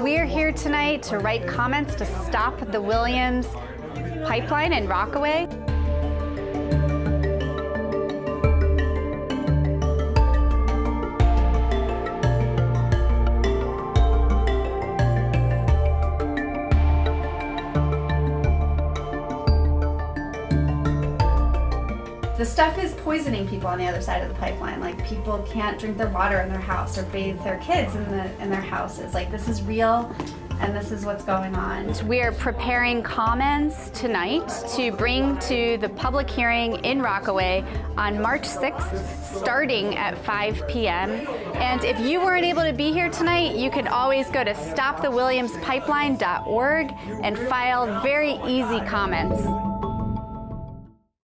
We are here tonight to write comments to stop the Williams pipeline in Rockaway. The stuff is poisoning people on the other side of the pipeline. Like people can't drink their water in their house or bathe their kids in the in their houses. Like this is real and this is what's going on. We are preparing comments tonight to bring to the public hearing in Rockaway on March 6th, starting at 5 p.m. And if you weren't able to be here tonight, you can always go to stopthewilliamspipeline.org and file very easy comments.